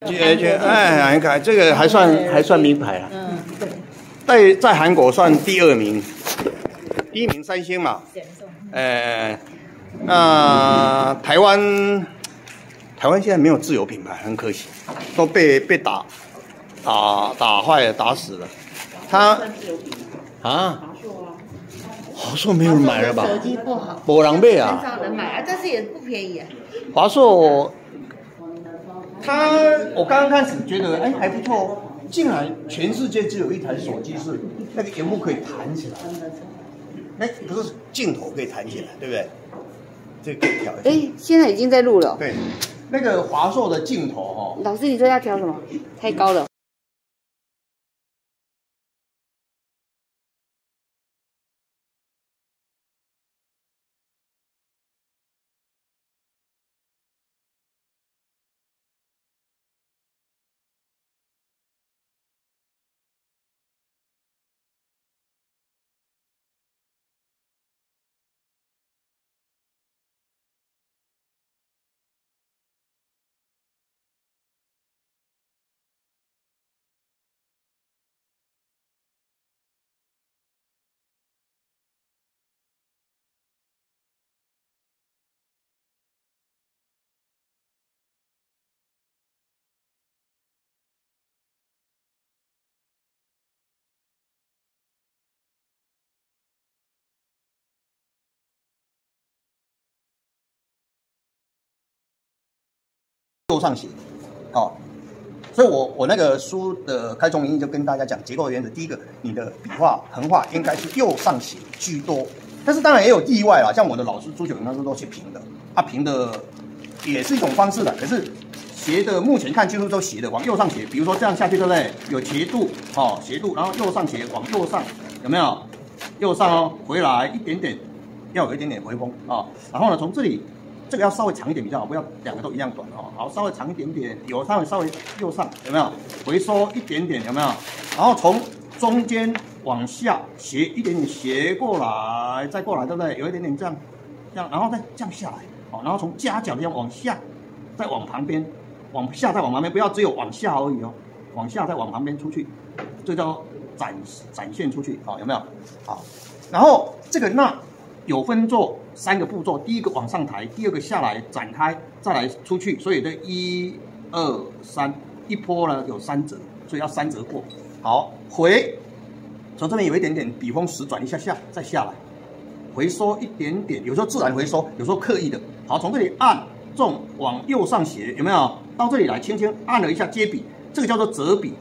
哎哎，你看这个还算还算名牌啊。嗯，对。在在韩国算第二名，第一名三星嘛。呃，那台湾台湾现在没有自有品牌，很可惜，都被被打打打坏了，打死了。他啊。华硕没有人买了吧？手机不好，博朗贝啊，很少人买啊，但是也不便宜啊。华硕，他我刚刚开始觉得哎还不错哦，竟然全世界只有一台手机是那个屏幕可以弹起来，哎不是镜头可以弹起来，对不对？这个可以调。哎，现在已经在录了。对，那个华硕的镜头哈。老师，你说要调什么？太高了。右上斜，好，所以我我那个书的开宗明义就跟大家讲结构原则。第一个，你的笔画横画应该是右上斜居多，但是当然也有例外啦，像我的老师朱九龄他说都写平的，他平的也是一种方式的。可是斜的目前看几乎都斜的往右上斜，比如说这样下去，对不对？有斜度，哦，斜度，然后右上斜往右上，有没有？右上哦，回来一点点，要有一点点回风啊。然后呢，从这里。这个要稍微长一点比较好，不要两个都一样短哦。好，稍微长一点点，有稍微稍微右上有没有回收一点点有没有？然后从中间往下斜一点点斜过来，再过来对不对？有一点点这样，这样，然后再降下来，好，然后从夹角的样往下，再往旁边，往下再往旁边，不要只有往下而已哦，往下再往旁边出去，这叫展展现出去，好，有没有？好，然后这个那。有分做三个步骤，第一个往上抬，第二个下来展开，再来出去。所以这一、二、三，一波呢有三折，所以要三折过。好，回，从这边有一点点笔锋时转一下下，再下来，回收一点点，有时候自然回收，有时候刻意的。好，从这里按重往右上斜，有没有？到这里来，轻轻按了一下接笔，这个叫做折笔，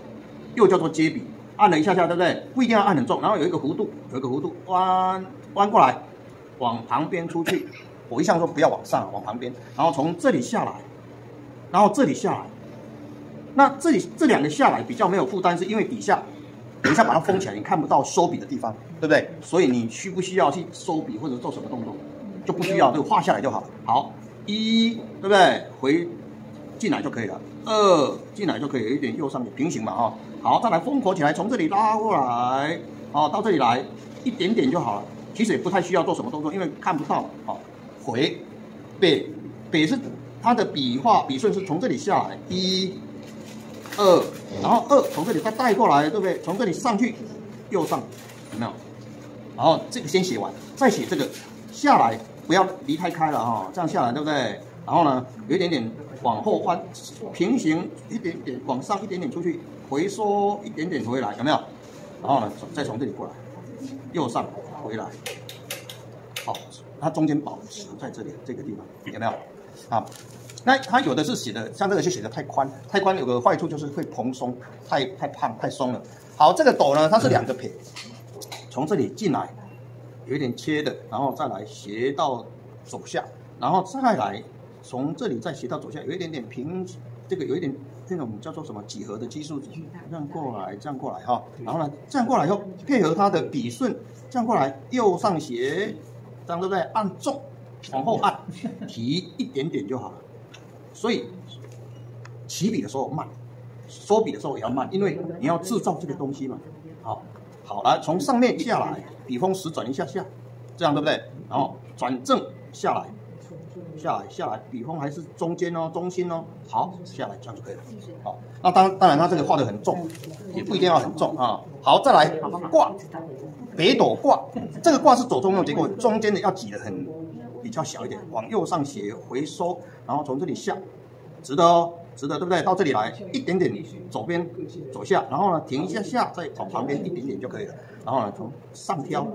又叫做接笔，按了一下下，对不对？不一定要按很重，然后有一个弧度，有一个弧度，弯弯过来。往旁边出去，我一向说不要往上，往旁边，然后从这里下来，然后这里下来，那这里这两个下来比较没有负担，是因为底下等一下把它封起来，你看不到收笔的地方，对不对？所以你需不需要去收笔或者做什么动作，就不需要，就画下来就好了。好，一对不对？回进来就可以了。二进来就可以，有一点右上面平行嘛，哈。好，再来封口起来，从这里拉过来，哦，到这里来一点点就好了。其实也不太需要做什么动作，因为看不到。好，回，北，北是它的笔画笔顺是从这里下来，一、二，然后二从这里再带过来，对不对？从这里上去，右上，有没有？然后这个先写完，再写这个下来，不要离太开了哈，这样下来，对不对？然后呢，有一点点往后翻，平行一点点往上一点点出去，回缩一点点回来，有没有？然后呢，再从这里过来，右上。回来，好，它中间保持在这里这个地方，有没有？啊，那它有的是写的，像这个就写的太宽，太宽有个坏处就是会蓬松，太太胖太松了。好，这个斗呢，它是两个撇，从这里进来，有一点切的，然后再来斜到走下，然后再来从这里再斜到走下，有一点点平，这个有一点这种叫做什么几何的基数，这样过来，这样过来哈，然后呢，这样过来以后配合它的笔顺。这样过来，右上斜，这样对不对？按重，往后按，提一点点就好了。所以起笔的时候慢，收笔的时候也要慢，因为你要制造这个东西嘛。好，好来，从上面下来，笔锋时转一下下，这样对不对？然后转正下来，下来下来，笔锋还是中间哦，中心哦，好，下来这样就可以了。好，那当当然它这个画的很重，也不一定要很重啊。好，再来挂北斗挂，这个挂是左中右结构，中间的要挤的很比较小一点，往右上斜回收，然后从这里下，直的哦。直的对不对？到这里来一点点，左边走下，然后呢停一下下，再往旁边一点点就可以了。然后呢从上挑，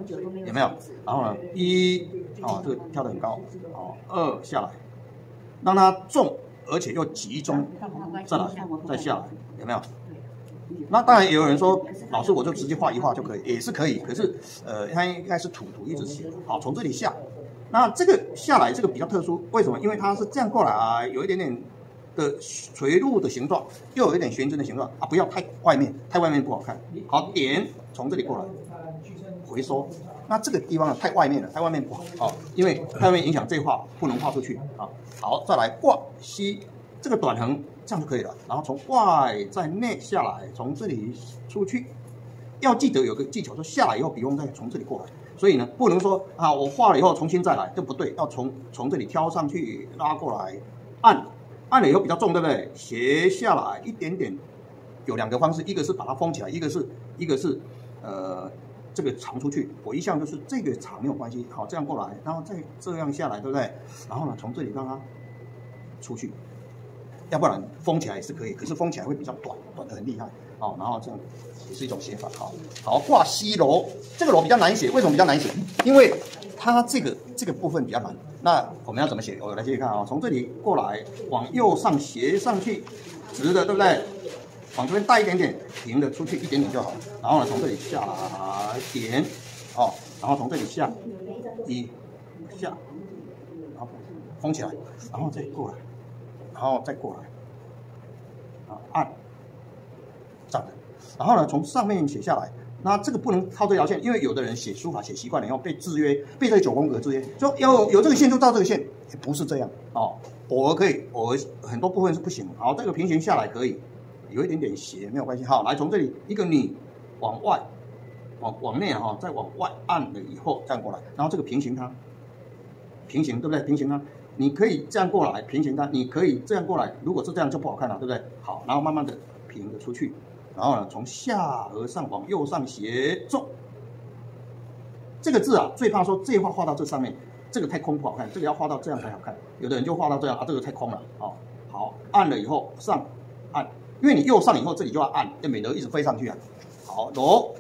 有没有？然后呢一，哦这个挑的很高，哦二下来，让它重而且又集中，再来再下来，有没有？那当然也有人说，老师我就直接画一画就可以，也是可以。可是呃它应该是土土一直写，好从这里下，那这个下来这个比较特殊，为什么？因为它是这样过来啊，有一点点。的垂露的形状，又有一点悬针的形状啊！不要太外面，太外面不好看。好，点从这里过来，回收。那这个地方呢，太外面了，太外面不好啊，因为太外面影响这画不能画出去啊。好，再来挂西，这个短横这样就可以了。然后从外在内下来，从这里出去。要记得有个技巧，说下来以后笔锋再从这里过来。所以呢，不能说啊，我画了以后重新再来，这不对。要从从这里挑上去，拉过来，按。按了以后比较重，对不对？斜下来一点点，有两个方式，一个是把它封起来，一个是一个是呃这个长出去。我一向就是这个长没有关系，好这样过来，然后再这样下来，对不对？然后呢，从这里让它出去，要不然封起来也是可以，可是封起来会比较短，短的很厉害。好，然后这样也是一种写法。好，好挂西楼，这个楼比较难写，为什么比较难写？因为它这个这个部分比较难。那我们要怎么写？我来继续看啊，从这里过来，往右上斜上去，直的，对不对？往这边带一点点，平的出去一点点就好。然后呢，从这里下来点，哦，然后从这里下，一下，然后封起来，然后再过来，然后再过来，啊，按，这样的，然后呢，从上面写下来。那这个不能靠这条线，因为有的人写书法写习惯了以后被制约，被这个九宫格制约，说要有这个线就照这个线，不是这样哦。偶尔可以，偶尔很多部分是不行。好，这个平行下来可以，有一点点斜没有关系。好，来从这里一个你往外，往往内哈，再往外按了以后这样过来，然后这个平行它，平行对不对？平行它，你可以这样过来平行它，你可以这样过来。如果是这样就不好看了，对不对？好，然后慢慢的平的出去。然后呢，从下而上往右上斜重，这个字啊，最怕说这画画到这上面，这个太空不好看，这个要画到这样才好看。有的人就画到这样啊，这个太空了哦。好，按了以后上按，因为你右上以后这里就要按，就免得一直飞上去啊。好，罗，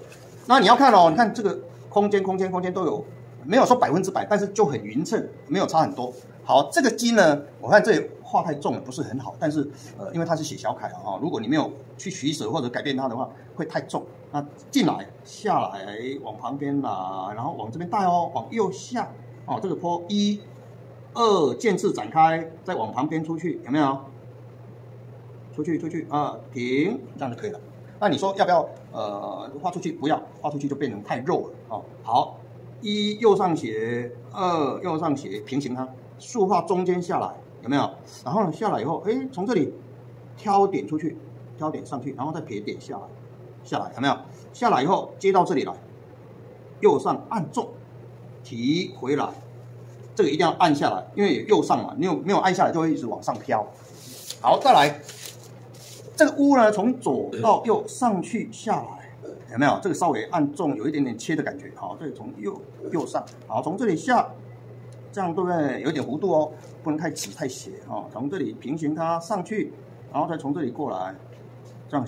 那你要看哦，你看这个空间、空间、空间都有，没有说百分之百，但是就很匀称，没有差很多。好，这个金呢，我看这里画太重了，不是很好。但是，呃，因为它是写小楷啊，哈，如果你没有去取舍或者改变它的话，会太重。那进来下来往旁边啦，然后往这边带哦，往右下哦，这个坡一、二渐次展开，再往旁边出去，有没有？出去，出去啊，停，这样就可以了。那你说要不要？呃，画出去不要，画出去就变成太肉了哦。好，一右上斜，二右上斜，平行它。竖画中间下来有没有？然后呢下来以后，哎，从这里挑点出去，挑点上去，然后再撇点下来，下来有没有？下来以后接到这里来，右上按重，提回来，这个一定要按下来，因为右上嘛，你有没有按下来就会一直往上飘。好，再来，这个屋呢从左到右上去下来，有没有？这个稍微按重，有一点点切的感觉。好，这里从右右上，好，从这里下。这样对不对？有点弧度哦，不能太直太斜哦。从这里平行它上去，然后再从这里过来，这样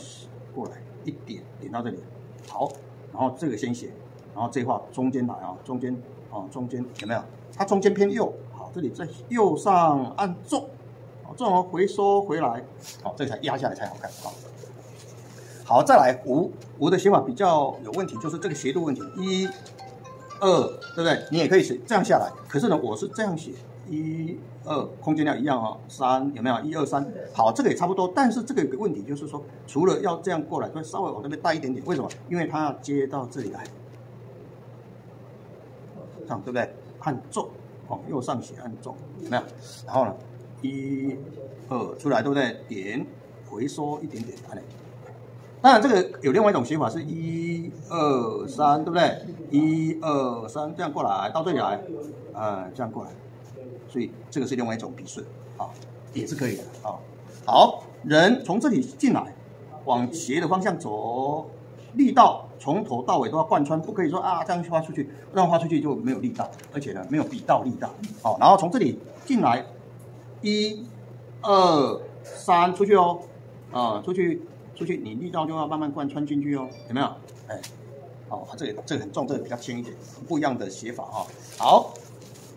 过来一点点到这里，好，然后这个先斜，然后这画中间来啊，中间啊，中间有没有？它中间偏右，好，这里在右上按重，好，重回收回来，好，这才压下来才好看，好。好，再来五五的写法比较有问题，就是这个斜度问题一。二对不对？你也可以写这样下来，可是呢，我是这样写，一二空间要一样哦。三有没有？一二三，好，这个也差不多。但是这个有个问题，就是说，除了要这样过来，会稍微往那边带一点点。为什么？因为它要接到这里来，这样对不对？按重往右上写，按重有没有？然后呢，一二出来对不对？点回缩一点点，来。当然，这个有另外一种写法，是一二三，对不对？一二三，这样过来，到这里来，啊，这样过来，所以这个是另外一种笔顺啊，也是可以的啊。好，人从这里进来，往斜的方向走，力道从头到尾都要贯穿，不可以说啊这样去画出去，这样画出去就没有力道，而且呢没有笔道力道。好，然后从这里进来，一、二、三，出去哦，啊，出去，出去，你力道就要慢慢贯穿进去哦，有没有？哎。哦，这个这个很重，这个比较轻一点，不一样的写法啊。好，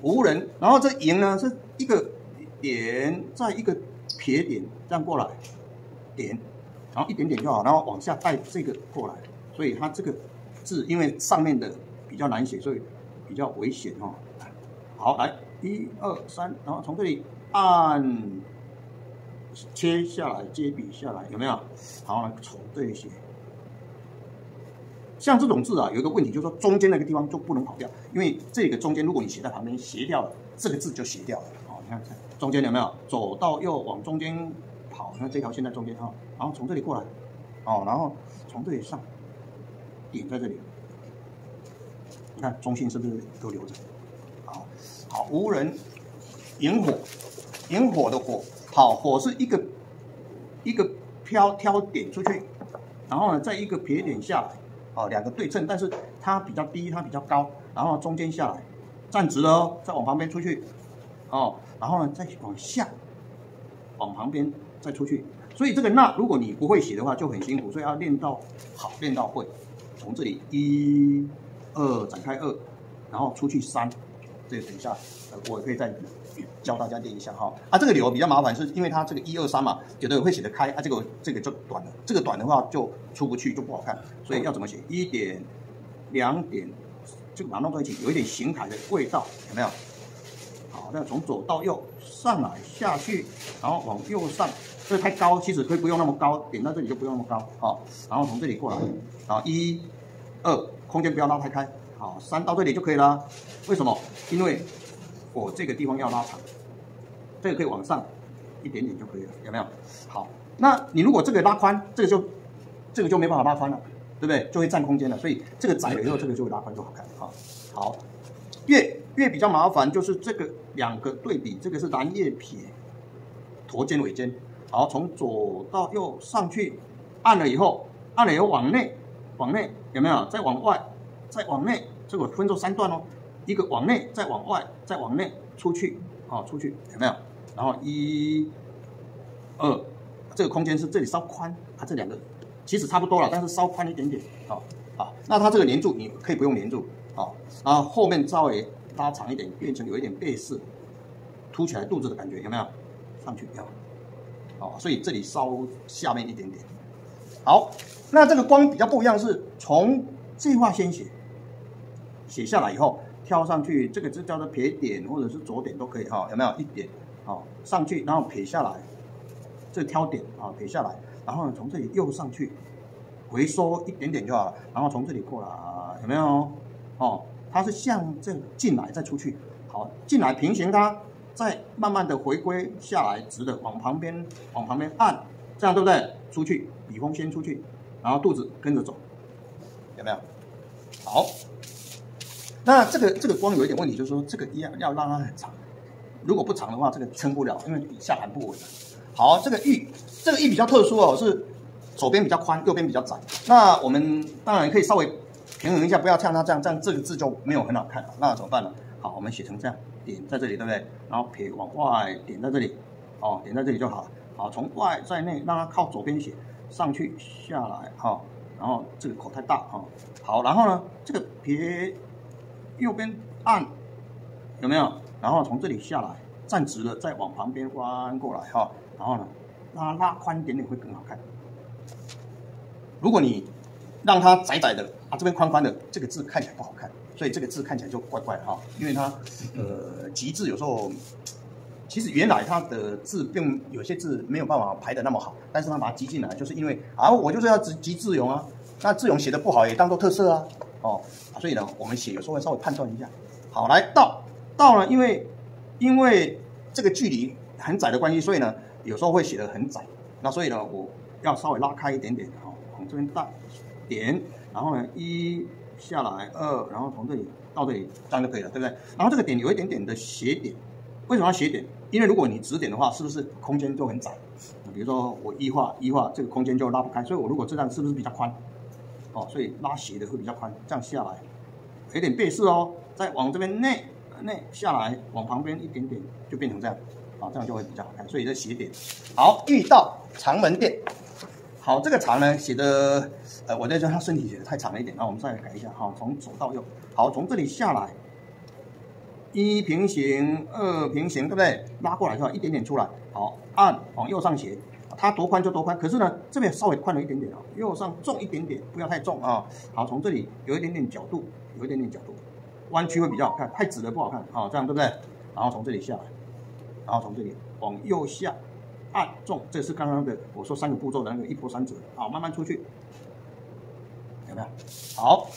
无人，然后这营呢是一个点，在一个撇点这样过来，点，然后一点点就好，然后往下带这个过来，所以它这个字因为上面的比较难写，所以比较危险哦。好，来一二三，然后从这里按切下来，接笔下来，有没有？好，来从这里写。像这种字啊，有一个问题，就是说中间那个地方就不能跑掉，因为这个中间如果你写在旁边斜掉了，这个字就斜掉了。哦，你看中间有没有？左到右往中间跑，你看这条线在中间哈，然后从这里过来，哦，然后从这里上，点在这里，你看中心是不是都留着？好，好，无人引火，引火的火，好，火是一个一个飘挑点出去，然后呢，再一个撇点下来。哦，两个对称，但是它比较低，它比较高，然后中间下来，站直了哦，再往旁边出去，哦，然后呢再往下，往旁边再出去，所以这个捺如果你不会写的话就很辛苦，所以要练到好，练到会，从这里一、二展开二，然后出去三，这个等一下我也可以再。教大家练一下哈啊，这个流比较麻烦，是因为它这个一二三嘛，有的人会写得开啊，这个这个就短了，这个短的话就出不去就不好看，所以要怎么写？一点、两点，这个把它弄在一起，有一点形态的味道，有没有？好，那从左到右上来下去，然后往右上，这太高，其实可以不用那么高，点到这里就不用那么高，好，然后从这里过来，好，一、二，空间不要拉太开，好，三到这里就可以了，为什么？因为。我这个地方要拉长，这个可以往上一点点就可以了，有没有？好，那你如果这个拉宽，这个就这个就没办法拉宽了，对不对？就会占空间了，所以这个窄了以后，这个就会拉宽就好看啊。好，越越比较麻烦，就是这个两个对比，这个是蓝叶撇，驼肩尾肩。好，从左到右上去，按了以后，按了以后往内，往内有没有？再往外，再往内，这个分作三段哦。一个往内，再往外，再往内出去，好，出去有没有？然后一、二，这个空间是这里稍宽，它这两个其实差不多了，但是稍宽一点点，好，好，那它这个连住你可以不用连住，好，然后后面稍微拉长一点，变成有一点背式，凸起来肚子的感觉有没有？上去要，好，所以这里稍下面一点点，好，那这个光比较不一样，是从这画先写，写下来以后。跳上去，这个就叫做撇点或者是左点都可以哈，有没有一点？好，上去然后撇下来，这挑点啊，撇下来，然后呢从这里又上去，回收一点点就好了，然后从这里过来，有没有？哦，它是向这进来再出去，好，进来平行它，再慢慢的回归下来，直的往旁边往旁边按，这样对不对？出去，笔锋先出去，然后肚子跟着走，有没有？好。那这个这个光有一点问题，就是说这个要要让它很长，如果不长的话，这个撑不了，因为底下盘不稳。好，这个玉这个玉比较特殊哦，是左边比较宽，右边比较窄。那我们当然可以稍微平衡一下，不要像它这样，这样这个字就没有很好看了。那怎么办呢？好，我们写成这样，点在这里，对不对？然后撇往外，点在这里，哦，点在这里就好。好，从外在内，让它靠左边写，上去下来，哈，然后这个口太大，哈，好，然后呢，这个撇。右边按有没有？然后从这里下来，站直了，再往旁边弯过来哈。然后呢，拉拉宽一点点会更好看。如果你让它窄窄的啊，这边宽宽的，这个字看起来不好看，所以这个字看起来就怪怪哈。因为它呃极字有时候，其实原来它的字并有些字没有办法排的那么好，但是它把它集进来，就是因为啊，我就是要集集字勇啊，那字勇写的不好也当做特色啊。哦，所以呢，我们写有时候会稍微判断一下。好，来到到了，因为因为这个距离很窄的关系，所以呢，有时候会写的很窄。那所以呢，我要稍微拉开一点点，好，往这边带点，然后呢，一下来，二，然后从这里到这里，这样就可以了，对不对？然后这个点有一点点的斜点，为什么要斜点？因为如果你直点的话，是不是空间就很窄？比如说我一画一画，这个空间就拉不开，所以我如果这样是不是比较宽？哦，所以拉斜的会比较宽，这样下来有点背式哦，再往这边内内下来，往旁边一点点就变成这样，啊，这样就会比较好看。所以这斜点。好，遇到长门店。好，这个长呢写的，呃，我在这他身体写的太长了一点，那我们再改一下。好，从左到右，好，从这里下来，一平行，二平行，对不对？拉过来是吧？一点点出来，好，按往右上斜，它多宽就多宽。可是呢，这边稍微宽了一点点啊，右上重一点点，不要太重啊。好，从这里有一点点角度，有一点点角度，弯曲会比较好看，太直了不好看。好，这样对不对？然后从这里下来，然后从这里往右下。按重，这是刚刚的我说三个步骤的那个一波三折，好，慢慢出去，有没有？好，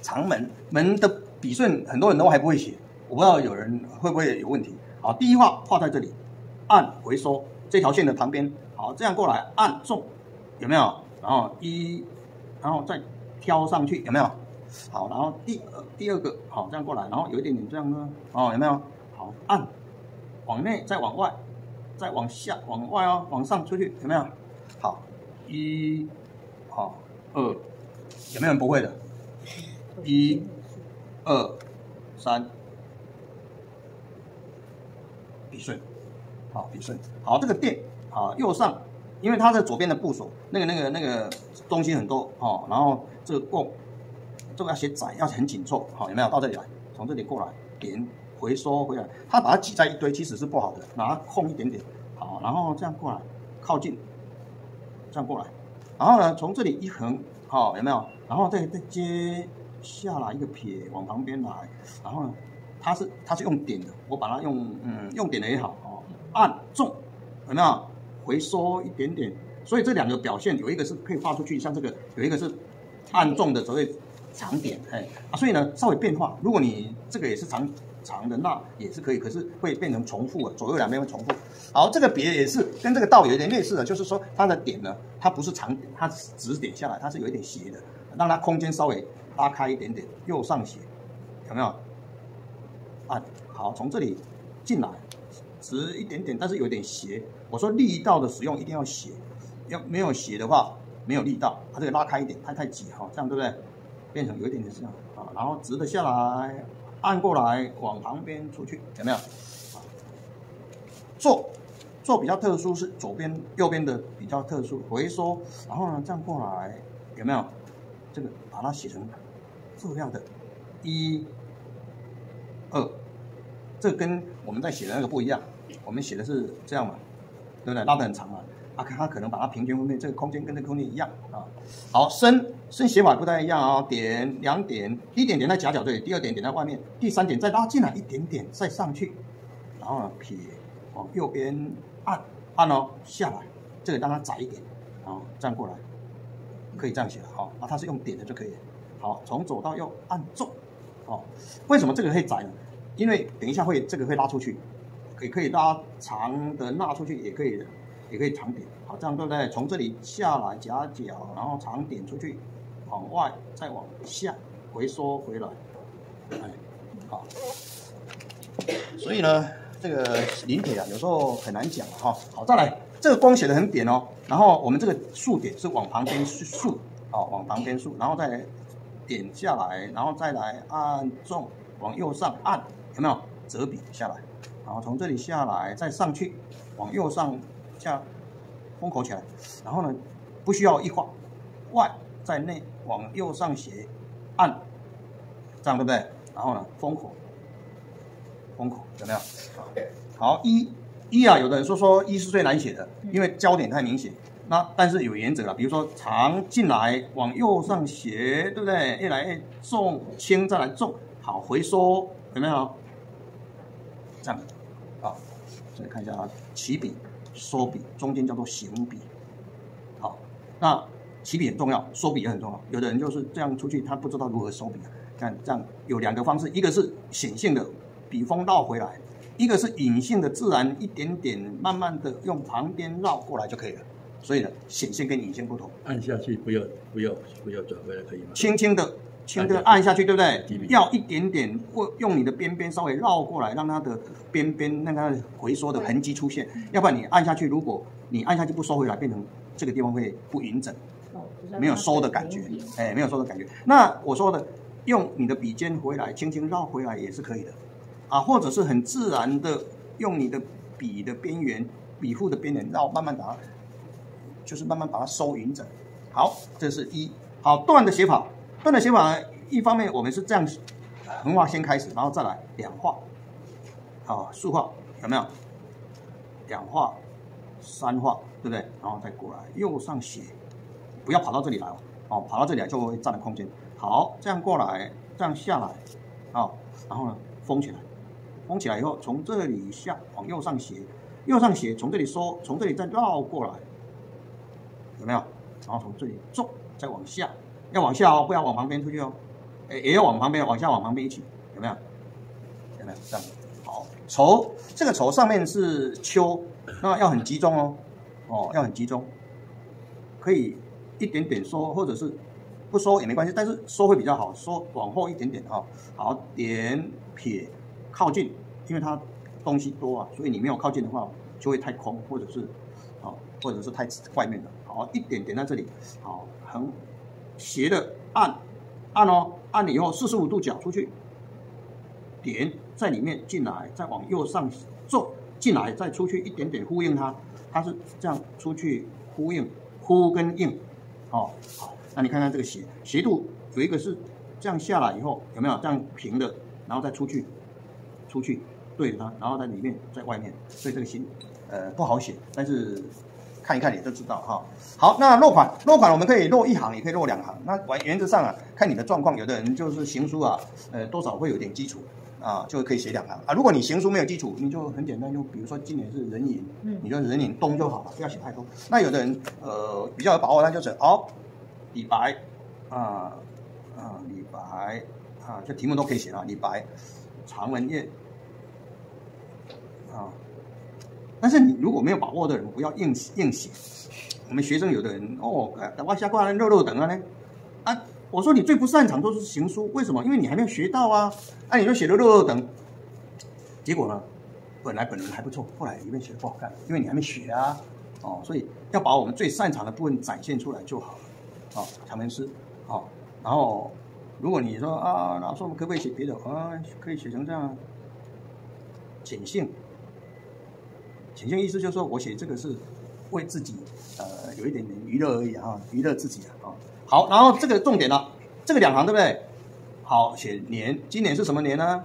长门门的笔顺很多人都还不会写，我不知道有人会不会有问题。好，第一画画在这里，按回收这条线的旁边，好，这样过来按重，有没有？然后一，然后再挑上去，有没有？好，然后第二第二个，好，这样过来，然后有一点点这样呢，哦，有没有？好，按往内再往外。再往下，往外哦，往上出去，有没有？好，一，好，二，有没有人不会的？一，二，三，笔顺，好，笔顺，好，这个电，好，右上，因为它的左边的部首，那个、那个、那个东西很多，哦，然后这个过，这个要写窄，要很紧凑，好，有没有？到这里来，从这里过来，点。回收回来，它把它挤在一堆，其实是不好的，把它空一点点，好，然后这样过来，靠近，这样过来，然后呢，从这里一横，好，有没有？然后再再接下来一个撇往旁边来，然后呢，它是它是用点的，我把它用嗯用点的也好，哦，按重，有没有？回收一点点，所以这两个表现有一个是可以画出去，像这个有一个是按重的，所谓长点，哎啊，所以呢稍微变化，如果你这个也是长。长的那也是可以，可是会变成重复的，左右两边会重复。好，这个别也是跟这个道有点类似的，就是说它的点呢，它不是长点，它直点下来，它是有一点斜的，让它空间稍微拉开一点点，右上斜，有没有？啊，好，从这里进来，直一点点，但是有点斜。我说力道的使用一定要斜，要没有斜的话没有力道，它这个拉开一点，太太挤哈，这样对不对？变成有一点点这样啊，然后直的下来。按过来，往旁边出去，有没有？做做比较特殊是左边、右边的比较特殊，回收，然后呢这样过来，有没有？这个把它写成这样的，一、二，这跟我们在写的那个不一样，我们写的是这样嘛，对不对？拉的很长嘛。啊，他可能把它平均分配，这个空间跟这空间一样啊。好，深深写法不太一样啊。点两点，一点点在夹角这里，第二点点在外面，第三点再拉进来一点点，再上去，然后呢撇往右边按按哦下来，这个让它窄一点，好，这样过来，可以这样写了哈。啊，它是用点的就可以。好，从左到右按重，哦，为什么这个会窄呢？因为等一下会这个会拉出去，也可以拉长的拉出去也可以。也可以长点，好，这样对不对？从这里下来夹角，然后长点出去，往外再往下回缩回来，哎，好。所以呢，这个临帖啊，有时候很难讲哈。好，再来，这个光写的很点哦。然后我们这个竖点是往旁边竖，好，往旁边竖，然后再点下来，然后再来按重往右上按，有没有？折笔下来，然后从这里下来再上去，往右上。下封口起来，然后呢，不需要一画，外在内往右上斜按，这样对不对？然后呢，封口，封口有没有？好，一一啊，有的人说说一是最难写的，因为焦点太明显。那但是有原则了，比如说长进来往右上斜，对不对？越来越重，轻再来重，好回收有没有？这样，好，再看一下啊，起笔。收笔中间叫做行笔，好，那起笔很重要，收笔也很重要。有的人就是这样出去，他不知道如何收笔啊。看这样有两个方式，一个是显性的笔锋绕回来，一个是隐性的自然一点点慢慢的用旁边绕过来就可以了。所以呢，显性跟隐性不同。按下去不要不要不要转回来可以吗？轻轻的轻的按下去，对不对？要一点点，或用你的边边稍微绕过来，让它的边边那个回缩的痕迹出现。要不然你按下去，如果你按下去不收回来，变成这个地方会不匀整，没有收的感觉，哎，没有收的感觉。那我说的，用你的笔尖回来，轻轻绕回来也是可以的，啊，或者是很自然的用你的笔的边缘、笔腹的边缘绕，慢慢把它，就是慢慢把它收匀整。好，这是一。好，段的写法，段的写法，一方面我们是这样，横画先开始，然后再来两画，好，竖画有没有？两画、三画，对不对？然后再过来右上写，不要跑到这里来哦，哦，跑到这里来就会占了空间。好，这样过来，这样下来，啊，然后呢，封起来，封起来以后，从这里下往右上写，右上写，从这里收，从这里再绕过来，有没有？然后从这里纵。再往下，要往下哦，不要往旁边出去哦，诶，也要往旁边，往下往旁边一起，有没有？有没有？这样好。愁，这个愁上面是秋，那要很集中哦，哦，要很集中，可以一点点收，或者是不收也没关系，但是收会比较好，收往后一点点哈。好，点撇靠近，因为它东西多啊，所以你没有靠近的话就会太空，或者是啊，或者是太外面的。好，一点点在这里，好。横斜的按按哦，按了以后四十五度角出去，点在里面进来，再往右上做进来，再出去一点点呼应它，它是这样出去呼应呼跟应，哦好，那你看看这个斜斜度有一个是这样下来以后有没有这样平的，然后再出去出去对着它，然后在里面在外面，所以这个形呃不好写，但是。看一看你就知道哈。好，那落款，落款我们可以落一行，也可以落两行。那原原则上啊，看你的状况，有的人就是行书啊，呃，多少会有点基础啊，就可以写两行啊。如果你行书没有基础，你就很简单，就比如说今年是壬寅，嗯，你就壬寅东就好了，不要写太多。那有的人呃比较有把握，那就是哦，李白啊啊，李白啊，这题目都可以写了，李白，长文宴啊。但是你如果没有把握的人，不要硬硬写。我们学生有的人哦，等我下挂来肉肉等啊呢，啊，我说你最不擅长都是行书，为什么？因为你还没有学到啊，啊，你就写的肉肉等，结果呢，本来本人还不错，后来里面写的不好看，因为你还没学啊，哦，所以要把我们最擅长的部分展现出来就好了，哦，长篇诗，哦，然后如果你说啊，老师我们可不可以写别的啊？可以写成这样，简性。浅显意思就是说我写这个是为自己呃有一点点娱乐而已啊，娱乐自己啊。好，然后这个重点了，这个两行对不对？好，写年，今年是什么年呢？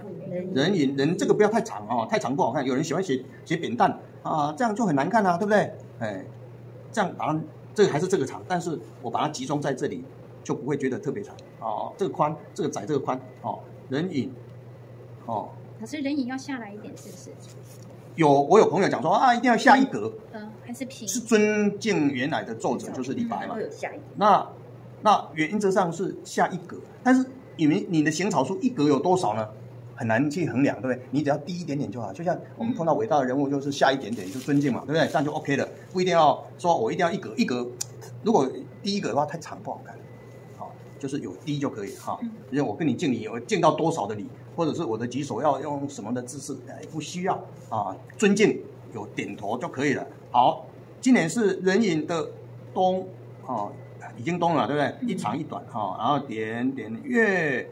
人寅，人这个不要太长哦，太长不好看。有人喜欢写写扁担啊，这样就很难看啊，对不对？哎，这样把它这个还是这个长，但是我把它集中在这里，就不会觉得特别长哦。这个宽，这个窄，这个宽哦。人寅，哦。可是人寅要下来一点，是不是？有我有朋友讲说啊，一定要下一格，嗯，还是平，是尊敬原来的作者，就是李白嘛。有下一格。那那原则上是下一格，但是你们你的行草书一格有多少呢？很难去衡量，对不对？你只要低一点点就好。就像我们碰到伟大的人物，就是下一点点就尊敬嘛，对不对？这样就 OK 了，不一定要说我一定要一格一格。如果第一格的话太长不好看，好，就是有低就可以哈。因为我跟你敬礼，我敬到多少的礼。或者是我的举手要用什么的姿势？哎，不需要啊，尊敬有点头就可以了。好，今年是壬寅的冬啊，已经冬了，对不对？一长一短哈，然后点点月，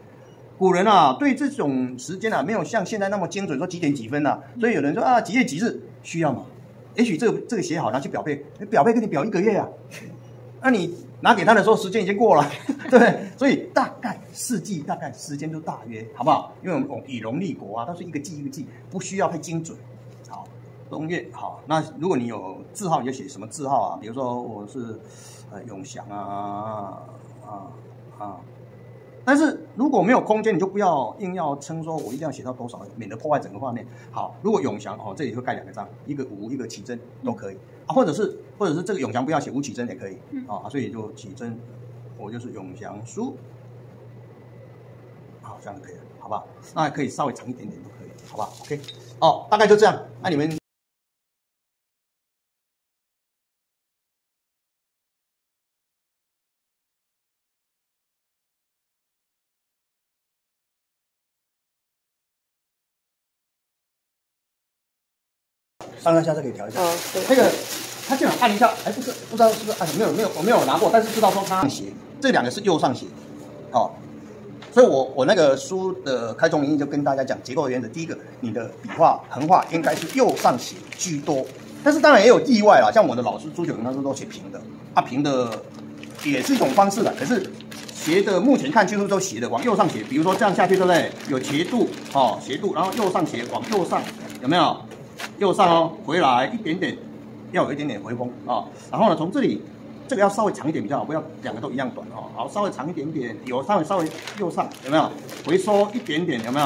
古人啊对这种时间啊没有像现在那么精准，说几点几分呐。所以有人说啊几月几日需要吗？也许这个这个写好拿去表背，表背给你表一个月啊，那你。拿给他的时候，时间已经过了，对不对，所以大概四季大概时间就大约，好不好？因为我们以农立国啊，都是一个季一个季，不需要太精准。好，冬月好，那如果你有字号，你就写什么字号啊？比如说我是呃永祥啊啊啊。但是如果没有空间，你就不要硬要称说，我一定要写到多少，免得破坏整个画面。好，如果永祥哦，这里会盖两个章，一个五，一个启真都可以啊，或者是或者是这个永祥不要写吴启真也可以，啊、哦，所以就启真，我就是永祥书，好，这样就可以了，好不好？那可以稍微长一点点都可以，好不好？OK，哦，大概就这样，那你们。上上下下可以调一下，哦、那个。它这样按一下，哎，不是，不知道是不是按没有没有我没有拿过，但是知道说它斜，这两个是右上斜，哦。所以我我那个书的开宗明义就跟大家讲结构原则，第一个，你的笔画横画应该是右上斜居多，但是当然也有例外啦，像我的老师朱九龄，他说都写平的，啊平的也是一种方式的，可是斜的目前看几乎都斜的往右上斜，比如说这样下去对不对？有斜度哦，斜度，然后右上斜往右上，有没有？右上哦，回来一点点，要有一点点回风啊，然后呢从这里。这个要稍微长一点比较好，不要两个都一样短哦。好，稍微长一点点，有稍微稍微右上有没有回收一点点有没有？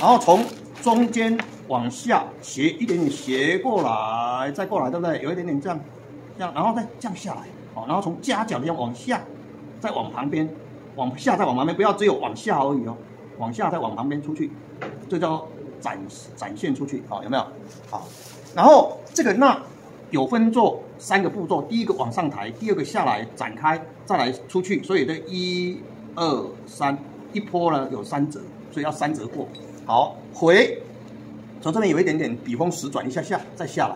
然后从中间往下斜一点点斜过来，再过来对不对？有一点点这样，这样，然后再降下来，好，然后从夹角地方往下，再往旁边，往下再往旁边，不要只有往下而已哦，往下再往旁边出去，这叫展展现出去，好，有没有？好，然后这个那。有分做三个步骤，第一个往上抬，第二个下来展开，再来出去，所以这一、二、三一波呢有三折，所以要三折过。好，回，从这边有一点点笔锋时转一下下，再下来，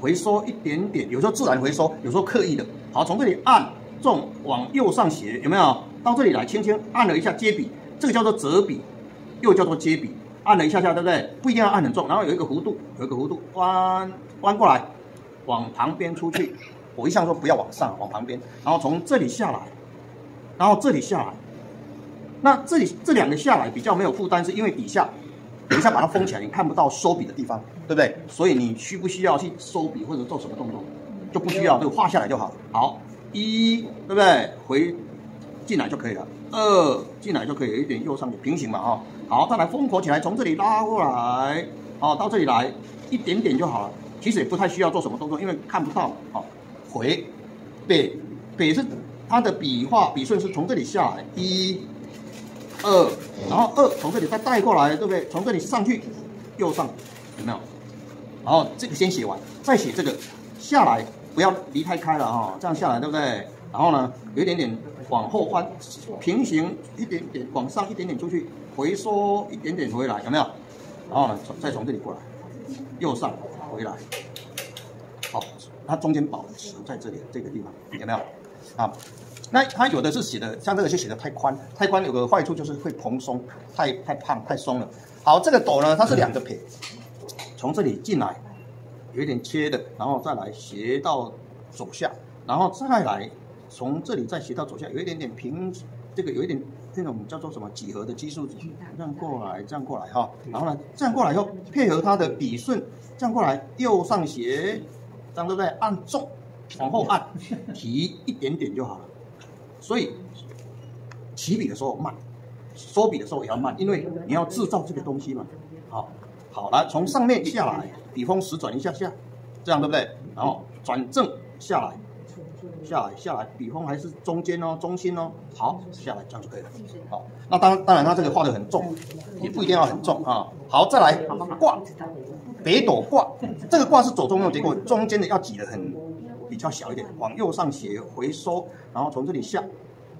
回收一点点，有时候自然回收，有时候刻意的。好，从这里按重往右上斜，有没有？到这里来轻轻按了一下接笔，这个叫做折笔，又叫做接笔，按了一下下，对不对？不一定要按很重，然后有一个弧度，有一个弧度，弯弯过来。往旁边出去，我一向说不要往上，往旁边，然后从这里下来，然后这里下来，那这里这两个下来比较没有负担，是因为底下，底下把它封起来，你看不到收笔的地方，对不对？所以你需不需要去收笔或者做什么动作，就不需要，就画下来就好。好，一，对不对？回进来就可以了。二，进来就可以，有一点右上角平行嘛，哈。好，再来封口起来，从这里拉过来，哦，到这里来一点点就好了。其实也不太需要做什么动作，因为看不到。好，回，北，北是它的笔画笔顺是从这里下来，一、二，然后二从这里再带过来，对不对？从这里上去，右上，有没有？然后这个先写完，再写这个下来，不要离太开了哈，这样下来，对不对？然后呢，有一点点往后翻，平行一点点往上一点点出去，回缩一点点回来，有没有？然后呢，再从这里过来，右上。回来，好，它中间保持在这里这个地方有没有？啊，那它有的是写的，像这个就写的太宽，太宽有个坏处就是会蓬松，太太胖太松了。好，这个斗呢，它是两个撇，从这里进来，有一点切的，然后再来斜到左下，然后再来从这里再斜到左下，有一点点平，这个有一点这种叫做什么几何的基数，这样过来，这样过来哈，然后呢，这样过来以后配合它的笔顺。这样过来，右上斜，这样对不对？按重，往后按，提一点点就好了。所以起笔的时候慢，收笔的时候也要慢，因为你要制造这个东西嘛。好，好来，从上面下来，笔锋时转一下下，这样对不对？然后转正下来，下来下来，笔锋还是中间哦，中心哦。好，下来这样就可以了。好，那当当然，它这个画的很重，也不一定要很重啊。好，再来挂。北斗挂，这个挂是左中右结构，中间的要挤得很比较小一点，往右上斜回收，然后从这里下，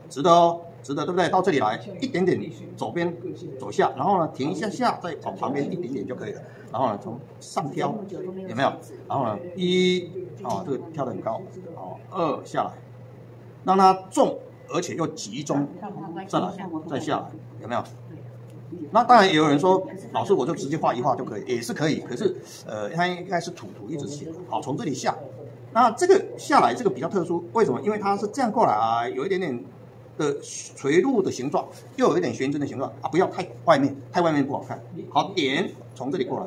直的哦，直的对不对？到这里来一点点，左边走下，然后呢停一下下，再往旁边一点点就可以了。然后呢从上挑，有没有？然后呢一，哦这个挑得很高，哦二下来，让它重而且又集中，再来再下来，有没有？那当然也有人说，老师我就直接画一画就可以，也是可以。可是，呃，它应该是土土一直写，好，从这里下。那这个下来这个比较特殊，为什么？因为它是这样过来啊，有一点点的垂露的形状，又有一点悬针的形状啊，不要太外面，太外面不好看。好，点从这里过来，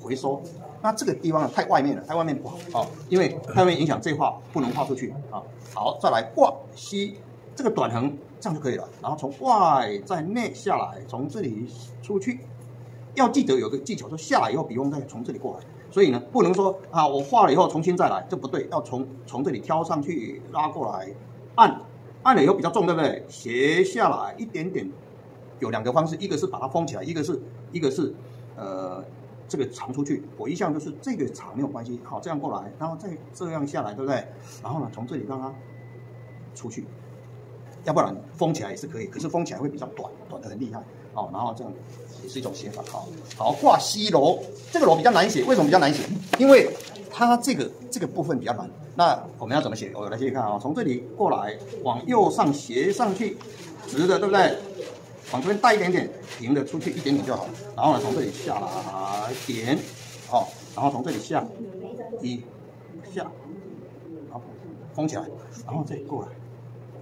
回收。那这个地方太外面了，太外面不好啊，因为太外面影响这画不能画出去啊。好，再来挂西。这个短横这样就可以了，然后从外在内下来，从这里出去，要记得有个技巧，说下来以后笔锋再从这里过来，所以呢，不能说啊我画了以后重新再来，这不对，要从从这里挑上去拉过来，按按了以后比较重，对不对？斜下来一点点，有两个方式，一个是把它封起来，一个是一个是呃这个长出去，我一向就是这个长没有关系，好这样过来，然后再这样下来，对不对？然后呢，从这里让它出去。要不然封起来也是可以，可是封起来会比较短，短的很厉害。哦，然后这样也是一种写法，好，好挂西楼，这个楼比较难写，为什么比较难写？因为它这个这个部分比较难。那我们要怎么写？我来写看啊，从这里过来，往右上斜上去，直的，对不对？往这边带一点点，平的出去一点点就好。然后呢，从这里下来点，哦，然后从这里下一下，好，封起来，然后再过来，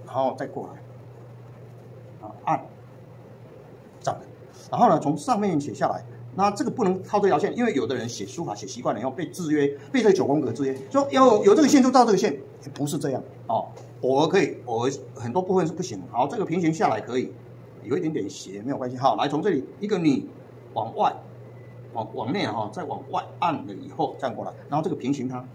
然后再过来，啊，按，然后呢，从上面写下来。那这个不能靠这条线，因为有的人写书法写习惯了，以后被制约，被这九宫格制约，说要有这个线就到这个线，不是这样哦。偶尔可以，偶尔很多部分是不行。好，这个平行下来可以，有一点点斜没有关系。好，来从这里一个你往外，往往内哈，再往外按了以后这样过来，然后这个平行它，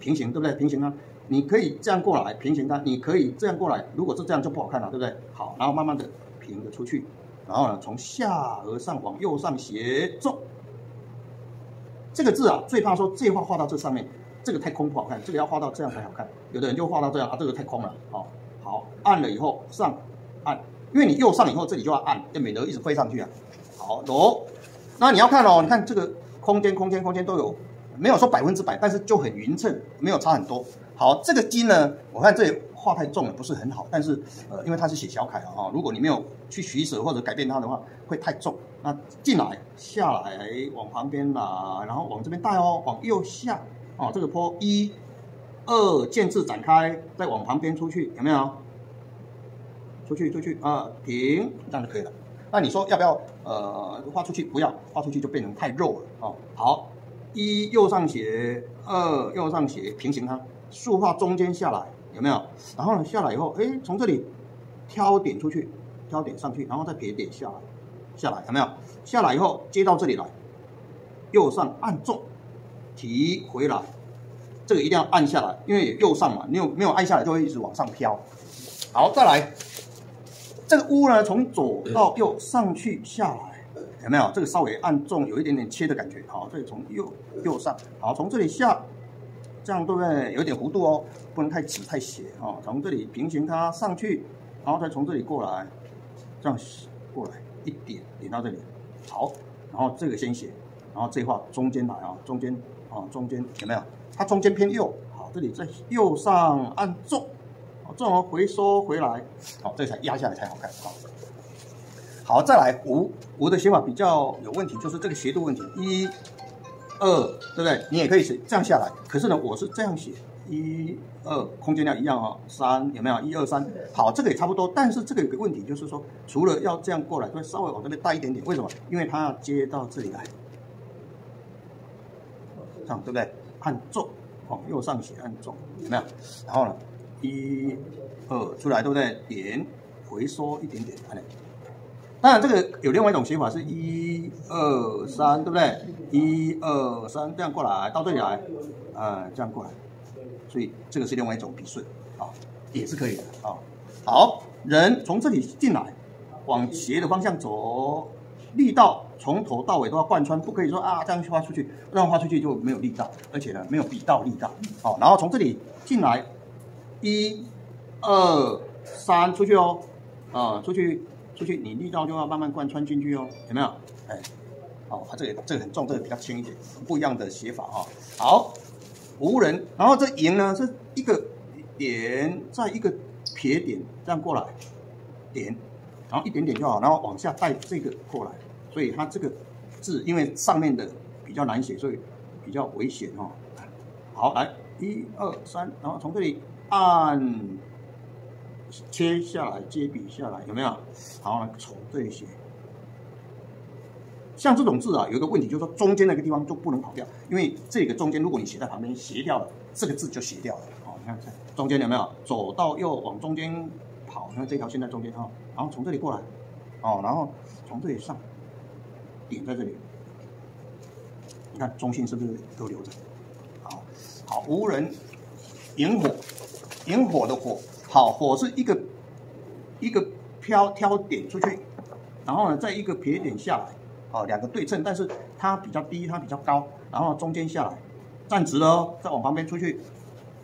平行对不对？平行它，你可以这样过来平行它，你可以这样过来，如果是这样就不好看了，对不对？好，然后慢慢的平的出去。然后呢，从下而上往右上斜重，这个字啊，最怕说这画画到这上面，这个太空不好看，这个要画到这样才好看。有的人就画到这样啊，这个太空了。好，好，按了以后上按，因为你右上以后这里就要按，就免得一直飞上去啊。好，罗，那你要看哦，你看这个空间、空间、空间都有，没有说百分之百，但是就很匀称，没有差很多。好，这个金呢，我看这里。画太重了，不是很好。但是，呃，因为它是写小楷啊，哈，如果你没有去取舍或者改变它的话，会太重。那进来下来往旁边来，然后往这边带哦，往右下哦，这个坡一、二渐字展开，再往旁边出去，有没有？出去，出去啊，停，这样就可以了。那你说要不要？呃，画出去不要，画出去就变成太肉了哦。好，一右上斜，二右上斜，平行它，竖画中间下来。有没有？然后呢，下来以后，哎，从这里挑点出去，挑点上去，然后再撇点下来，下来有没有？下来以后接到这里来，右上按重，提回来，这个一定要按下来，因为右上嘛，你有没有按下来就会一直往上飘。好，再来，这个屋呢，从左到右上去下来，有没有？这个稍微按重，有一点点切的感觉。好，这里从右右上，好，从这里下。这样对不对？有点弧度哦，不能太直太斜哦。从这里平行它上去，然后再从这里过来，这样过来一点点到这里，好，然后这个先写，然后这画中间来啊，中间啊，中间有没有？它中间偏右，好，这里在右上按重，好，重而回收回来，好，这才压下来才好看。好，好，再来五五的写法比较有问题，就是这个斜度问题一。二，对不对？你也可以写这样下来。可是呢，我是这样写，一二，空间量一样啊。三有没有？一二三，好，这个也差不多。但是这个有个问题，就是说，除了要这样过来，会稍微往这边带一点点。为什么？因为它要接到这里来，这样对不对？按重，往右上写，按重，有没有？然后呢，一二出来，对不对？点回缩一点点，看当然，这个有另外一种写法，是一二三，对不对？一二三，这样过来，到这里来，啊，这样过来，所以这个是另外一种笔顺，啊，也是可以的，啊。好，人从这里进来，往斜的方向走，力道从头到尾都要贯穿，不可以说啊这样去画出去，这样画出去就没有力道，而且呢没有笔道力道，好，然后从这里进来，一二三，出去哦，啊，出去。出去，你力道就要慢慢贯穿进去哦，有没有？哎，好，它这个这个很重，这个比较轻一点，不一样的写法啊。好，无人，然后这营呢是一个点，再一个撇点，这样过来，点，然后一点点就好，然后往下带这个过来，所以它这个字因为上面的比较难写，所以比较危险哦。好，来一二三，然后从这里按。切下来，接笔下来，有没有？好，来从这里写。像这种字啊，有一个问题，就是说中间那个地方就不能跑掉，因为这个中间，如果你写在旁边斜掉了，这个字就斜掉了。哦，你看这中间有没有？左到右往中间跑，你看这条线在中间啊，然后从这里过来，哦，然后从这里上，点在这里，你看中心是不是都留着？好，好，无人，引火，引火的火。好，火是一个一个飘挑点出去，然后呢，再一个撇点下来，哦，两个对称，但是它比较低，它比较高，然后中间下来，站直了哦，再往旁边出去，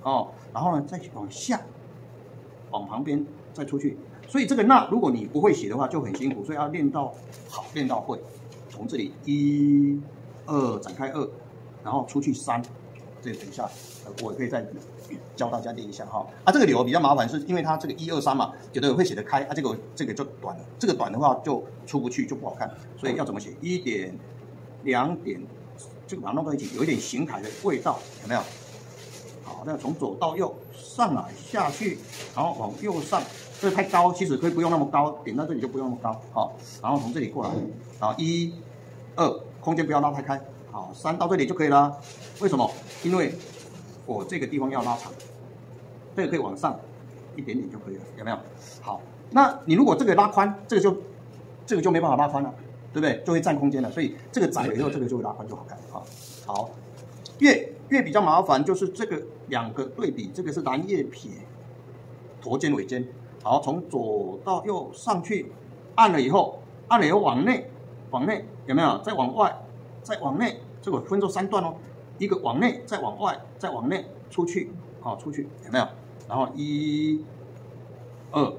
哦，然后呢，再往下，往旁边再出去，所以这个捺如果你不会写的话，就很辛苦，所以要练到好，练到会。从这里一、二展开二，然后出去三，这里等一下我可以再教大家练一下哈。啊，这个流比较麻烦，是因为它这个一二三嘛，有的人会写得开，啊，这个这个就短了，这个短的话就出不去，就不好看。所以要怎么写？一点、两点，这个把它弄到一起，有一点形态的味道，有没有？好，那从左到右上来下去，然后往右上。这太高，其实可以不用那么高，点到这里就不用那么高，好，然后从这里过来，好，一、二，空间不要拉太开，好，三到这里就可以了。为什么？因为我这个地方要拉长，这个可以往上一点点就可以了，有没有？好，那你如果这个拉宽，这个就这个就没办法拉宽了，对不对？就会占空间了，所以这个窄了以后，这个就会拉宽就好看啊。好，越越比较麻烦就是这个两个对比，这个是蓝叶撇，驼肩尾尖。好，从左到右上去，按了以后，按了以后往内，往内有没有？再往外，再往内，这个分作三段哦。一个往内，再往外，再往内出去，好，出去有没有？然后一、二，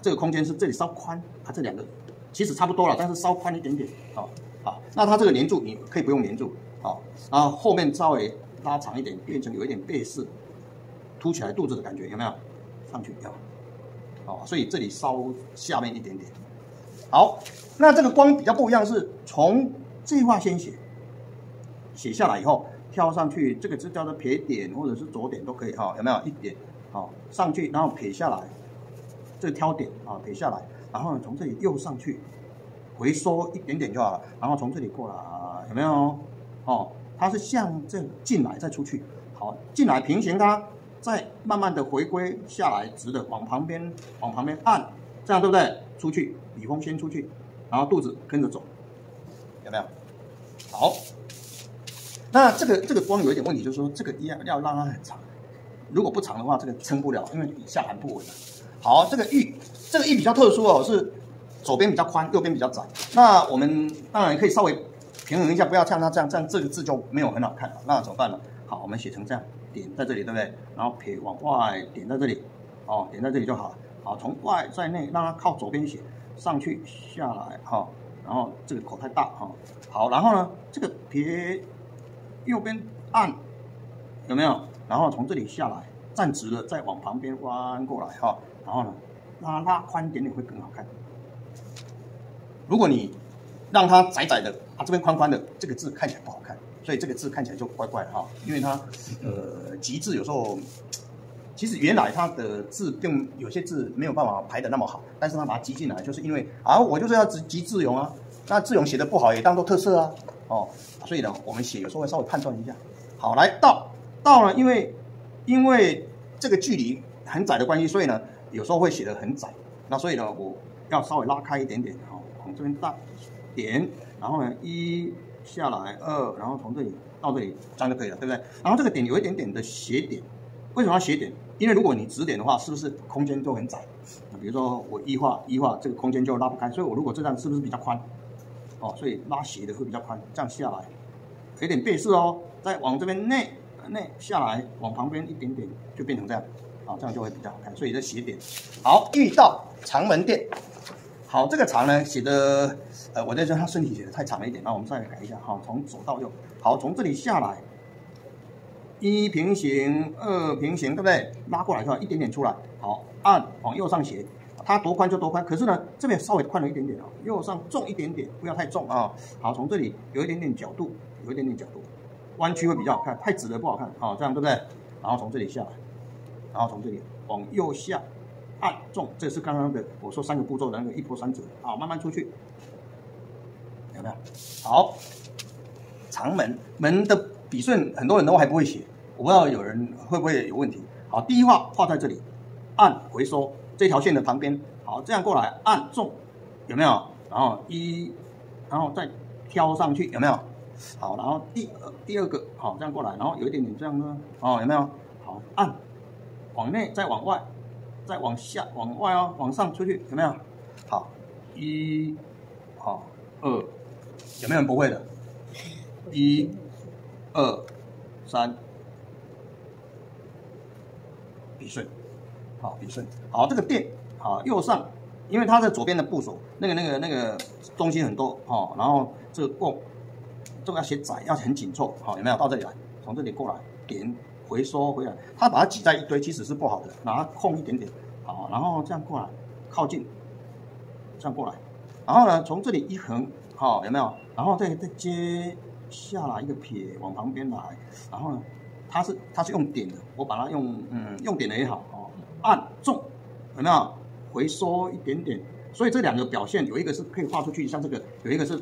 这个空间是这里稍宽，它这两个其实差不多了，但是稍宽一点点，好，好。那它这个连住你可以不用连住，好，然后后面稍微拉长一点，变成有一点背式，凸起来肚子的感觉有没有？上去要。哦，所以这里稍下面一点点。好，那这个光比较不一样，是从这句话先写，写下来以后跳上去，这个是叫做撇点或者是左点都可以哈，有没有一点？好，上去然后撇下来，这挑点啊，撇下来，然后呢从这里又上去，回缩一点点就好了，然后从这里过来，有没有？哦，它是向这进来再出去，好，进来平行它。再慢慢的回归下来，直的往旁边，往旁边按，这样对不对？出去，笔锋先出去，然后肚子跟着走，有没有？好，那这个这个光有一点问题，就是说这个要要让它很长，如果不长的话，这个撑不了，因为下盘不稳。好，这个玉，这个玉比较特殊哦，是左边比较宽，右边比较窄。那我们当然可以稍微平衡一下，不要像它这样，这样这个字就没有很好看了。那怎么办呢？好，我们写成这样。点在这里，对不对？然后撇往外，点在这里，哦，点在这里就好。好，从外在内，让它靠左边写，上去下来，哈。然后这个口太大，哈。好，然后呢，这个撇右边按，有没有？然后从这里下来，站直了，再往旁边弯过来，哈。然后呢，拉拉宽一点点会更好看。如果你让它窄窄的，啊，这边宽宽的，这个字看起来不好看。所以这个字看起来就怪怪的哈，因为它，呃，极字有时候，其实原来它的字并有些字没有办法排的那么好，但是它把它集进来，就是因为啊，我就是要集集字勇啊，那字勇写的不好也当做特色啊，哦，所以呢，我们写有时候会稍微判断一下。好，来到到了，因为因为这个距离很窄的关系，所以呢，有时候会写的很窄，那所以呢，我要稍微拉开一点点，好，往这边大点，然后呢一。下来二，然后从这里到这里这样就可以了，对不对？然后这个点有一点点的斜点，为什么要斜点？因为如果你直点的话，是不是空间就很窄？比如说我一画一画，这个空间就拉不开。所以我如果这样是不是比较宽？哦，所以拉斜的会比较宽，这样下来有点背式哦。再往这边内内下来，往旁边一点点就变成这样，好，这样就会比较好看。所以这斜点好，遇到长门店。好，这个长呢写的，呃，我在这他身体写的太长了一点，那我们再改一下，好，从左到右，好，从这里下来，一平行，二平行，对不对？拉过来是吧？一点点出来，好，按往右上斜，它多宽就多宽，可是呢，这边稍微宽了一点点啊，右上重一点点，不要太重啊。好，从这里有一点点角度，有一点点角度，弯曲会比较好看，太直了不好看，好，这样对不对？然后从这里下来，然后从这里往右下。按重，这是刚刚的我说三个步骤的那个一波三折，好，慢慢出去，有没有？好，长门门的笔顺很多人都还不会写，我不知道有人会不会有问题。好，第一画画在这里，按回收这条线的旁边，好，这样过来按重，有没有？然后一，然后再挑上去，有没有？好，然后第二第二个，好，这样过来，然后有一点点这样呢，哦，有没有？好，按往内再往外。再往下、往外哦，往上出去有没有？好，一、好、二，有没有人不会的？一、二、三，笔顺，好，笔顺，好，这个电，好，右上因为它的左边的部首那个那个那个东西很多哦，然后这个过这个要写窄，要很紧凑，好有没有？到这里来，从这里过来点回收回来，它把它挤在一堆，其实是不好的，把它空一点点，好，然后这样过来靠近，这样过来，然后呢从这里一横，好有没有？然后再再接下来一个撇往旁边来，然后呢它是它是用点的，我把它用嗯用点的也好哦，按重有没有？回收一点点，所以这两个表现有一个是可以画出去，像这个有一个是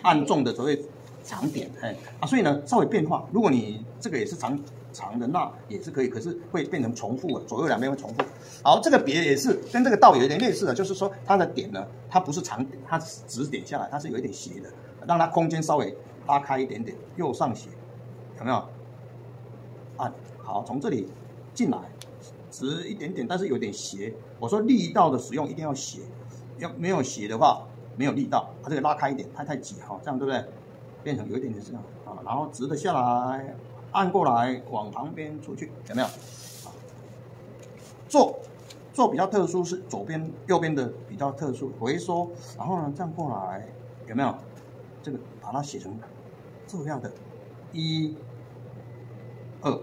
按重的所谓长点，哎啊，所以呢稍微变化。如果你这个也是长长的，那也是可以，可是会变成重复的，左右两边会重复。好，这个别也是跟这个倒有点类似的，就是说它的点呢，它不是长点，它直点下来，它是有一点斜的，让它空间稍微拉开一点点，右上斜，有没有？按好，从这里进来。直一点点，但是有点斜。我说力道的使用一定要斜，要没有斜的话没有力道。它这个拉开一点，太太挤哈，这样对不对？变成有一点点这样啊，然后直的下来，按过来往旁边出去，有没有？啊，做做比较特殊是左边右边的比较特殊，回收，然后呢这样过来，有没有？这个把它写成这样的，一、二。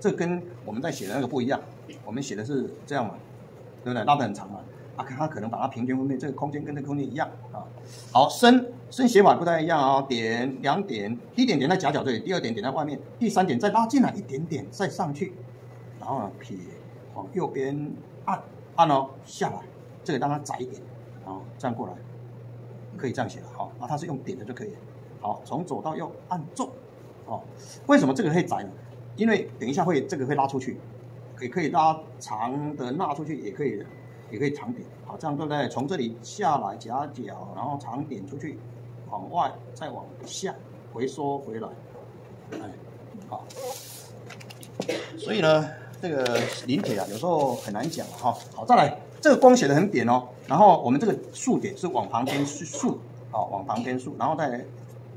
这跟我们在写的那个不一样，我们写的是这样嘛，对不对？拉得很长嘛，啊，它可能把它平均分配，这个空间跟这空间一样啊。好，深深写法不太一样啊，点两点，第一点点在夹角这里，第二点点在外面，第三点再拉进来一点点，再上去，然后呢撇往右边按按哦下来，这个让它窄一点，然后这样过来，可以这样写了，好，啊，它是用点的就可以。好，从左到右按重，哦，为什么这个会窄呢？因为等一下会这个会拉出去，也可以拉长的拉出去，也可以，也可以长点，好，这样对不对？从这里下来夹角，然后长点出去，往外再往下回缩回来，哎，好。所以呢，这个临帖啊，有时候很难讲哈。好，再来，这个光写的很扁哦。然后我们这个竖点是往旁边去竖，好，往旁边竖，然后再来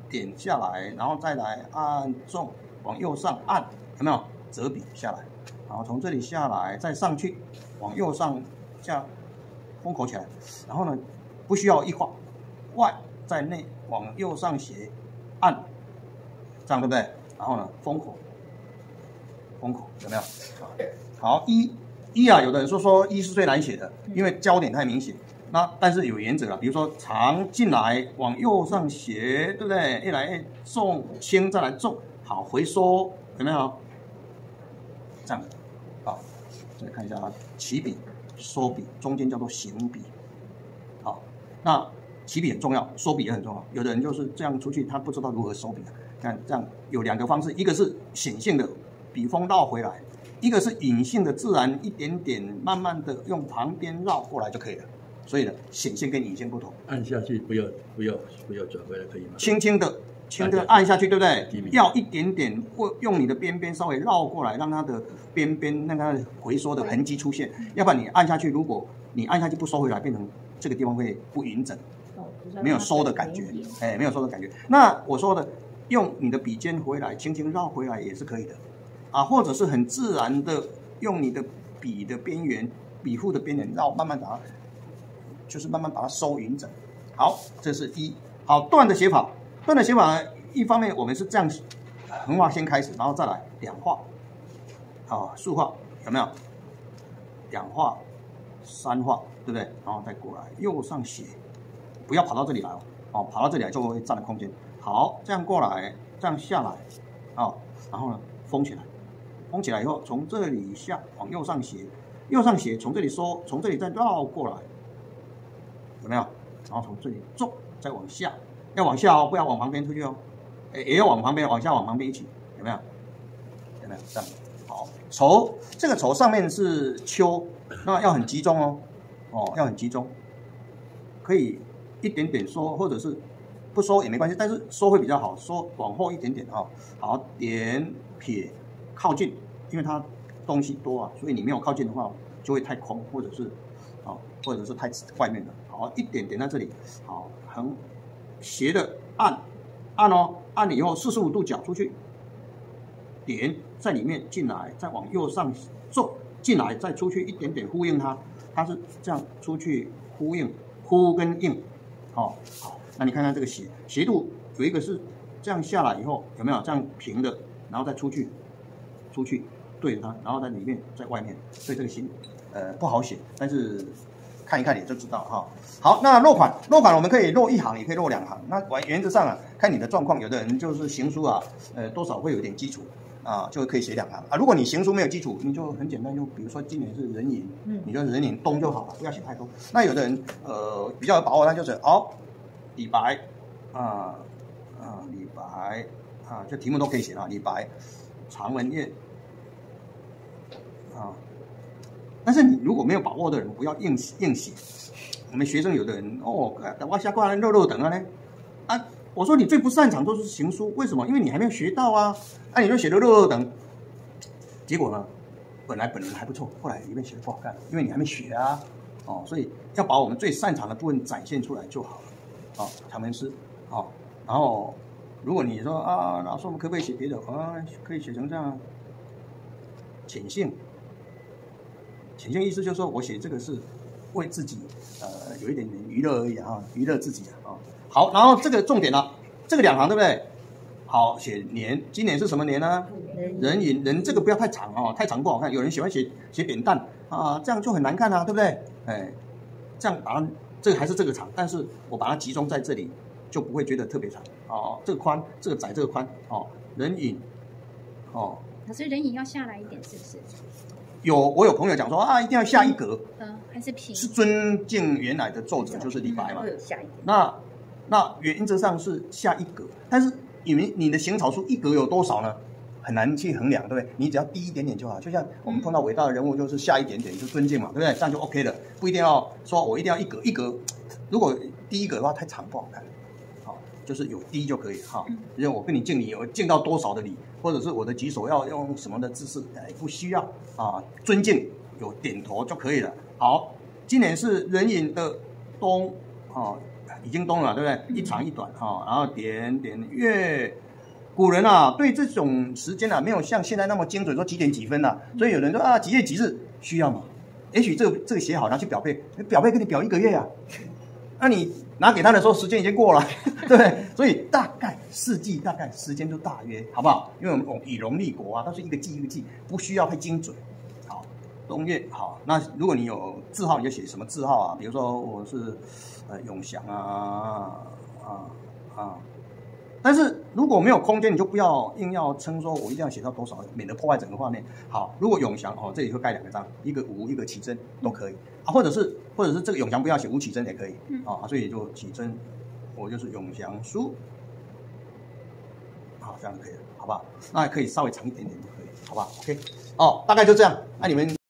点下来，然后再来按重往右上按。有没有折笔下来？然后从这里下来，再上去，往右上下封口起来。然后呢，不需要一画，外在内往右上斜按，这样对不对？然后呢，封口，封口有没有？好，一一啊，有的人说说一是最难写的，因为焦点太明显。那但是有原则了，比如说长进来往右上斜，对不对？一来重轻，再来重，好回收，有没有？这样，好，再看一下起笔、收笔，中间叫做行笔，好，那起笔很重要，收笔也很重要。有的人就是这样出去，他不知道如何收笔。看这样有两个方式，一个是显性的笔锋绕回来，一个是隐性的自然一点点慢慢的用旁边绕过来就可以了。所以呢，显性跟隐性不同。按下去不要不要不要转回来可以吗？轻轻的。轻的按下去，对不对？要一点点，或用你的边边稍微绕过来，让它的边边那个回缩的痕迹出现。要不然你按下去，如果你按下去不收回来，变成这个地方会不匀整，没有收的感觉，哎，没有收的感觉。那我说的，用你的笔尖回来，轻轻绕回来也是可以的，啊，或者是很自然的用你的笔的边缘、笔腹的边缘绕，慢慢把它，就是慢慢把它收匀整。好，这是一好断的写法。断的写法，一方面我们是这样，横画先开始，然后再来两画，好竖画有没有？两画、三画，对不对？然后再过来右上斜，不要跑到这里来哦，哦，跑到这里来就会占了空间。好，这样过来，这样下来，啊，然后呢封起来，封起来以后，从这里下往右上斜，右上斜，从这里收，从这里再绕过来，有没有？然后从这里重，再往下。要往下哦，不要往旁边出去哦，诶，也要往旁边，往下往旁边一起，有没有？有没有？这样，好，愁这个愁上面是秋，那要很集中哦，哦，要很集中，可以一点点收，或者是不收也没关系，但是收会比较好，收往后一点点哦。好，点撇靠近，因为它东西多啊，所以你没有靠近的话就会太空，或者是啊，或者是太外面的。好，一点点在这里，好，横。斜的按，按哦，按了以后四十五度角出去，点在里面进来，再往右上重进来，再出去一点点呼应它，它是这样出去呼应，呼跟应，好，好，那你看看这个斜斜度有一个是这样下来以后有没有这样平的，然后再出去，出去对着它，然后在里面在外面，所以这个形呃不好写，但是看一看你就知道哈。好，那落款落款我们可以落一行，也可以落两行。那原原则上啊，看你的状况，有的人就是行书啊，呃多少会有点基础。啊，就可以写两行啊。如果你行书没有基础，你就很简单，就比如说今年是壬寅，嗯，你就壬寅东就好了，不要写太多。那有的人呃比较有把握，他就是哦，李白啊啊李白啊，这题目都可以写了，李白长文宴啊。但是你如果没有把握的人，不要硬硬写。我们学生有的人哦，我下过来肉肉等了呢啊。我说你最不擅长都是行书，为什么？因为你还没有学到啊！那你就写的热等，结果呢，本来本人还不错，后来里面写的不好看，因为你还没学啊，哦，所以要把我们最擅长的部分展现出来就好了，哦，长文诗，啊，然后如果你说啊，老师我们可不可以写别的？啊，可以写成这样，浅性，浅性意思就是说我写这个是为自己，呃，有一点点娱乐而已啊，娱乐自己啊。好，然后这个重点了，这个两行对不对？好，写年，今年是什么年呢？人寅，人这个不要太长哦，太长不好看。有人喜欢写写扁担啊，这样就很难看啊，对不对？哎，这样把它这个还是这个长，但是我把它集中在这里，就不会觉得特别长哦。这个宽，这个窄，这个宽哦。人寅，哦。可是人寅要下来一点，是不是？有，我有朋友讲说啊，一定要下一格。嗯，还是平？是尊敬原来的作者，就是李白嘛。那。那原则上是下一格，但是因为你的行草书一格有多少呢？很难去衡量，对不对？你只要低一点点就好。就像我们碰到伟大的人物，就是下一点点就尊敬嘛，对不对？这样就 OK 了，不一定要说我一定要一格一格。如果低一格的话太长不好看，好，就是有低就可以哈。因为我跟你敬礼，我敬到多少的礼，或者是我的举手要用什么的姿势，哎，不需要啊，尊敬有点头就可以了。好，今年是壬寅的冬啊。已经冬了，对不对？一长一短哈，然后点点月，古人啊，对这种时间啊，没有像现在那么精准，说几点几分呐。所以有人说啊，几月几日需要吗？也许这个这个写好拿去表背，表背给你表一个月啊。那你拿给他的时候，时间已经过了，对 不对？所以大概四季大概时间就大约，好不好？因为我们以农立国啊，它是一个季一个季，不需要太精准。好，冬月好，那如果你有字号，你就写什么字号啊？比如说我是。呃，永祥啊，啊啊！但是如果没有空间，你就不要硬要称说，我一定要写到多少，免得破坏整个画面。好，如果永祥哦，这里会盖两个章，一个吴，一个起真都可以啊，或者是或者是这个永祥不要写吴启真也可以啊，所以就启真，我就是永祥书，好，这样就可以了，好不好？那可以稍微长一点点就可以，好不好？OK，哦，大概就这样，那你们。